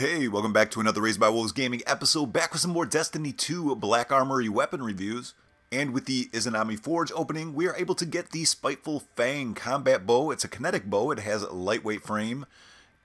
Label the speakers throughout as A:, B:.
A: Hey, welcome back to another Razed by Wolves Gaming episode, back with some more Destiny 2 Black Armory weapon reviews. And with the Izanami Forge opening, we are able to get the Spiteful Fang combat bow. It's a kinetic bow, it has a lightweight frame,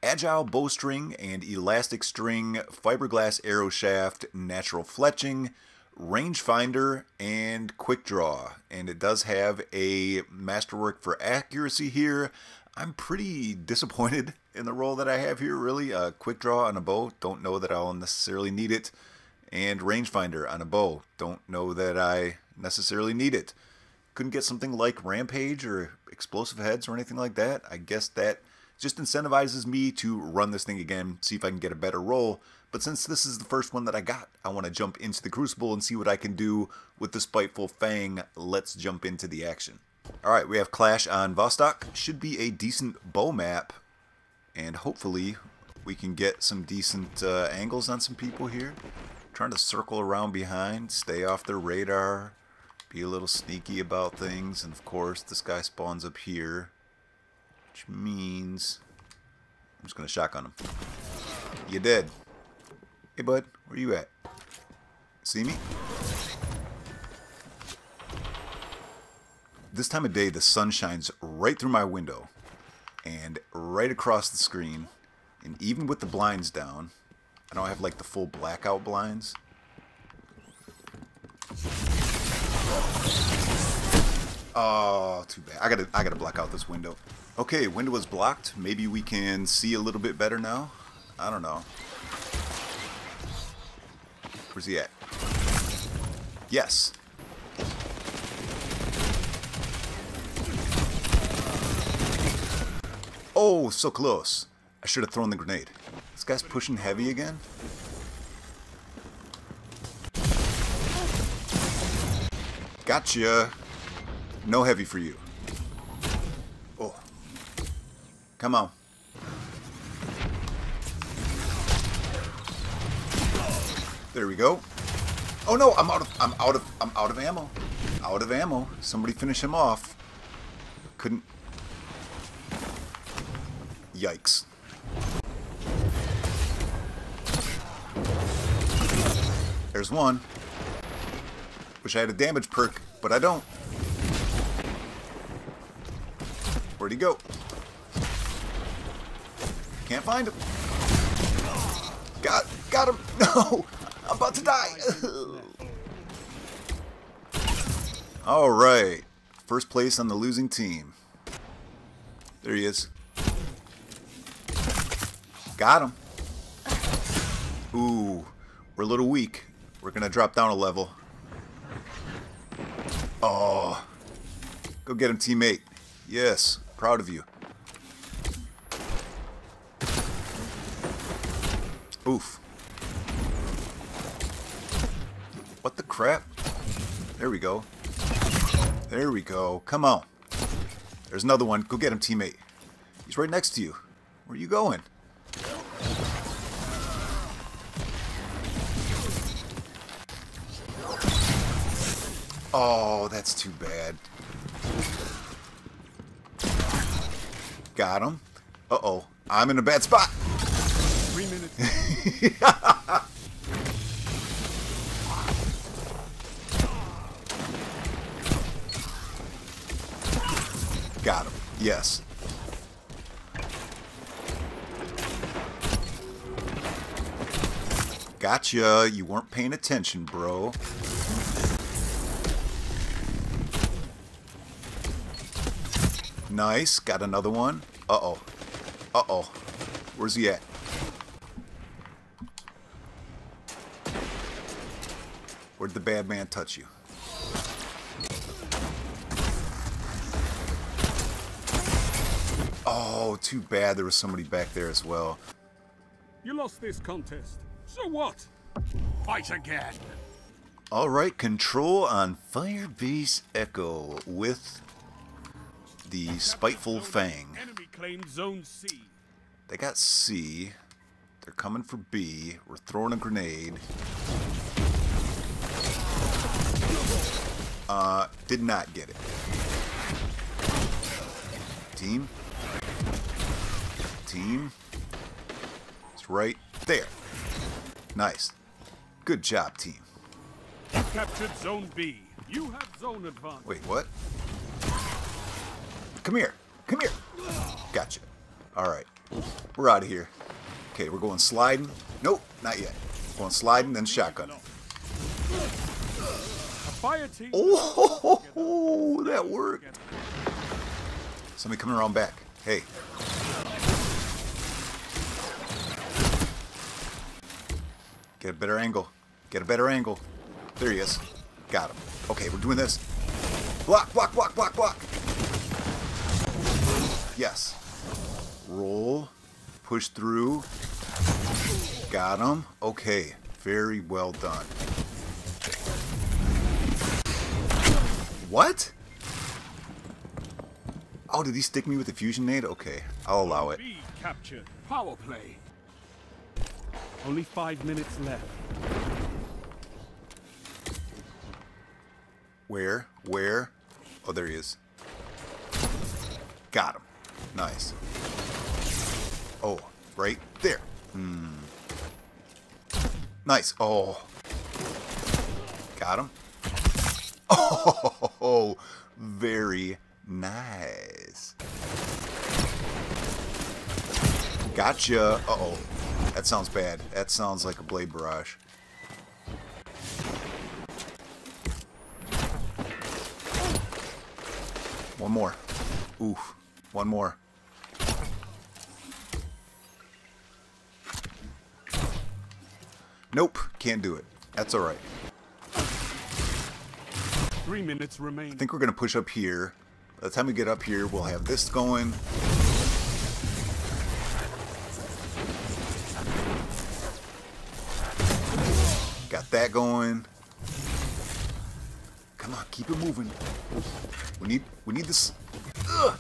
A: agile bowstring and elastic string, fiberglass arrow shaft, natural fletching, rangefinder, and quick draw. And it does have a masterwork for accuracy here. I'm pretty disappointed in the roll that I have here, really. A quick draw on a bow, don't know that I'll necessarily need it. And rangefinder on a bow, don't know that I necessarily need it. Couldn't get something like Rampage or Explosive Heads or anything like that. I guess that just incentivizes me to run this thing again, see if I can get a better roll. But since this is the first one that I got, I want to jump into the Crucible and see what I can do with the Spiteful Fang. Let's jump into the action. Alright, we have Clash on Vostok. Should be a decent bow map. And hopefully we can get some decent uh, angles on some people here. Trying to circle around behind, stay off their radar, be a little sneaky about things. And of course, this guy spawns up here. Which means... I'm just going to shotgun him. You dead. Hey bud, where you at? See me? This time of day, the sun shines right through my window and right across the screen. And even with the blinds down, I don't have like the full blackout blinds. Oh, too bad. I gotta, I gotta black out this window. Okay, window is blocked. Maybe we can see a little bit better now. I don't know. Where's he at? Yes. Oh, so close. I should have thrown the grenade. This guy's pushing heavy again? Gotcha. No heavy for you. Oh. Come on. There we go. Oh no, I'm out of I'm out of I'm out of ammo. Out of ammo. Somebody finish him off. Couldn't Yikes. There's one. Wish I had a damage perk, but I don't. Where'd he go? Can't find him. Got, got him. No, I'm about to die. All right, first place on the losing team. There he is. Got him. Ooh, we're a little weak. We're going to drop down a level. Oh. Go get him, teammate. Yes, proud of you. Oof. What the crap? There we go. There we go. Come on. There's another one. Go get him, teammate. He's right next to you. Where are you going? Oh, that's too bad. Got him. Uh-oh. I'm in a bad spot. Three minutes. Got him. Yes. Gotcha. You weren't paying attention, bro. Nice. Got another one. Uh-oh. Uh-oh. Where's he at? Where'd the bad man touch you? Oh, too bad there was somebody back there as well.
B: You lost this contest. So what? Fight again.
A: All right, control on Firebase Echo with the Spiteful Fang. Enemy claimed zone C. They got C. They're coming for B. We're throwing a grenade. Uh, did not get it. Team. Team. It's right There. Nice. Good job, team.
B: You captured Zone B. You have zone advantage.
A: Wait, what? Come here. Come here. Gotcha. All right. We're out of here. Okay, we're going sliding. Nope, not yet. Going sliding, then shotgun.
B: A fire team.
A: Oh, that worked. Somebody coming around back. Hey. Get a better angle. Get a better angle. There he is. Got him. Okay, we're doing this. Block, block, block, block, block. Yes. Roll. Push through. Got him. Okay. Very well done. What? Oh, did he stick me with the fusion nade? Okay, I'll allow it.
B: Power play. Only five minutes left.
A: Where? Where? Oh, there he is. Got him. Nice. Oh, right there. Hmm. Nice. Oh. Got him. Oh, very nice. Gotcha. Uh-oh. That sounds bad. That sounds like a blade barrage. One more. Oof. One more. Nope. Can't do it. That's alright.
B: Three minutes remain.
A: I think we're going to push up here. By the time we get up here, we'll have this going. That going. Come on, keep it moving. We need we need this. Ugh.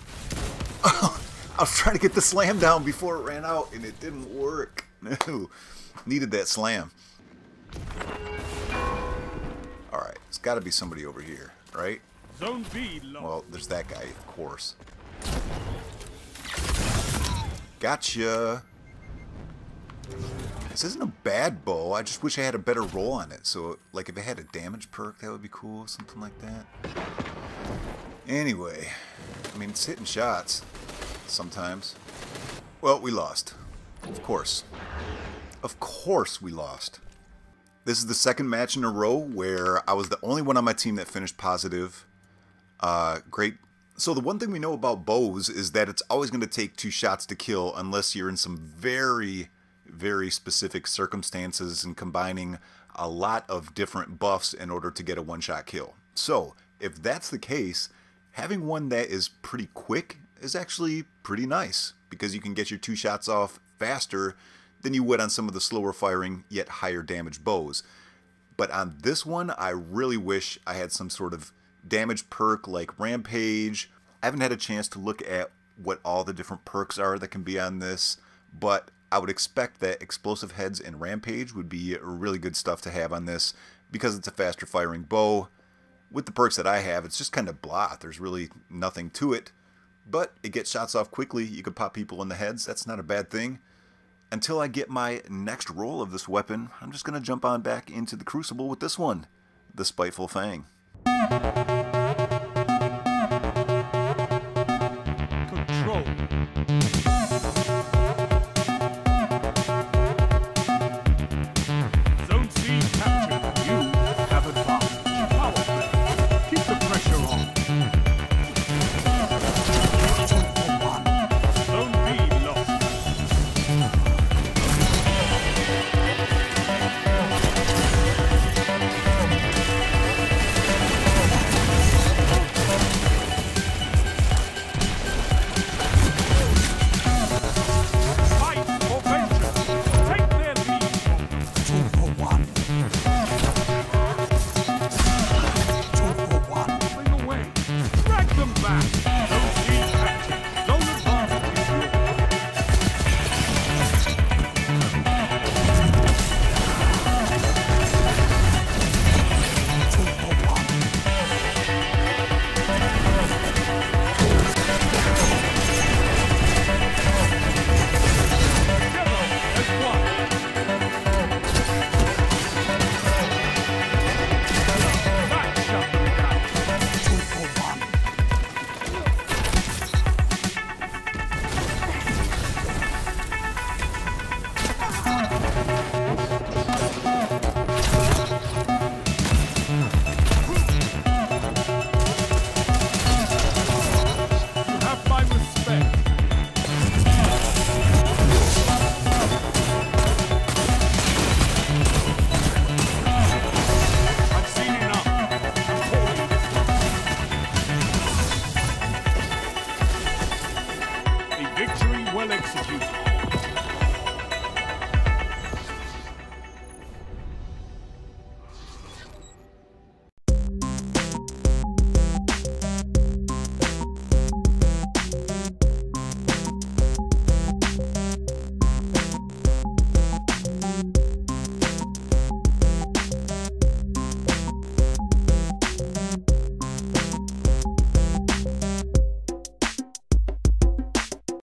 A: I was trying to get the slam down before it ran out, and it didn't work. No, needed that slam. All right, it's got to be somebody over here, right?
B: Zone B.
A: Well, there's that guy, of course. Gotcha. This isn't a bad bow. I just wish I had a better roll on it. So, like, if it had a damage perk, that would be cool. Something like that. Anyway, I mean, it's hitting shots sometimes. Well, we lost. Of course. Of course we lost. This is the second match in a row where I was the only one on my team that finished positive. Uh, great. So the one thing we know about bows is that it's always going to take two shots to kill unless you're in some very, very specific circumstances and combining a lot of different buffs in order to get a one-shot kill. So if that's the case, having one that is pretty quick is actually pretty nice because you can get your two shots off faster than you would on some of the slower firing yet higher damage bows. But on this one, I really wish I had some sort of damage perk like Rampage. I haven't had a chance to look at what all the different perks are that can be on this, but I would expect that Explosive Heads and Rampage would be really good stuff to have on this because it's a faster firing bow. With the perks that I have, it's just kind of blah. There's really nothing to it, but it gets shots off quickly. You can pop people in the heads. That's not a bad thing. Until I get my next roll of this weapon, I'm just going to jump on back into the Crucible with this one, the Spiteful Fang.